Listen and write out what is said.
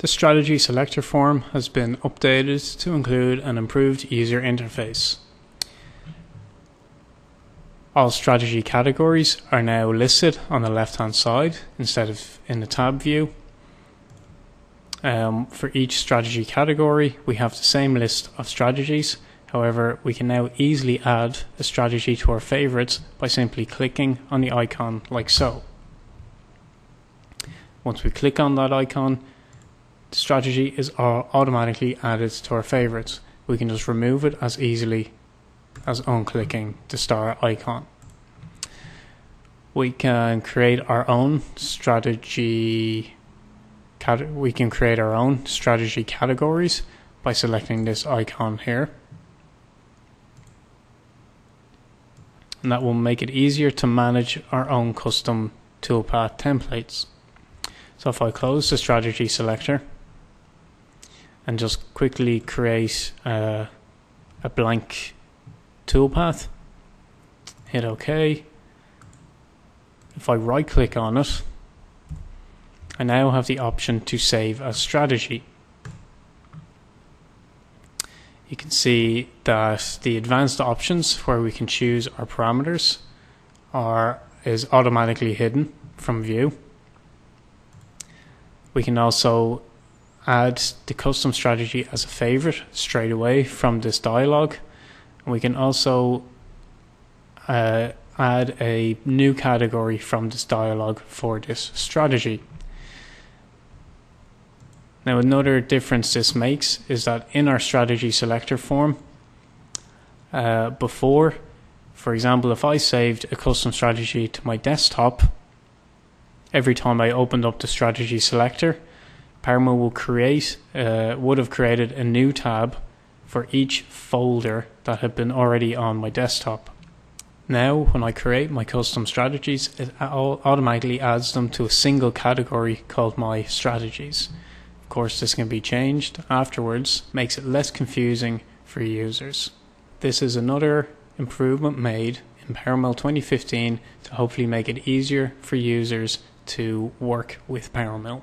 The strategy selector form has been updated to include an improved user interface. All strategy categories are now listed on the left hand side instead of in the tab view. Um, for each strategy category, we have the same list of strategies. However, we can now easily add a strategy to our favorites by simply clicking on the icon like so. Once we click on that icon, strategy is automatically added to our favorites. We can just remove it as easily as unclicking the star icon. We can create our own strategy we can create our own strategy categories by selecting this icon here. And that will make it easier to manage our own custom toolpath templates. So if I close the strategy selector and just quickly create uh, a blank toolpath, hit OK. If I right click on it, I now have the option to save a strategy. You can see that the advanced options where we can choose our parameters are is automatically hidden from view. We can also add the custom strategy as a favorite straight away from this dialog. And we can also uh, add a new category from this dialog for this strategy. Now another difference this makes is that in our strategy selector form, uh, before, for example, if I saved a custom strategy to my desktop, every time I opened up the strategy selector, Powermill will create uh, would have created a new tab for each folder that had been already on my desktop. Now, when I create my custom strategies, it automatically adds them to a single category called my strategies. Of course, this can be changed afterwards, makes it less confusing for users. This is another improvement made in Powermill 2015 to hopefully make it easier for users to work with Powermill.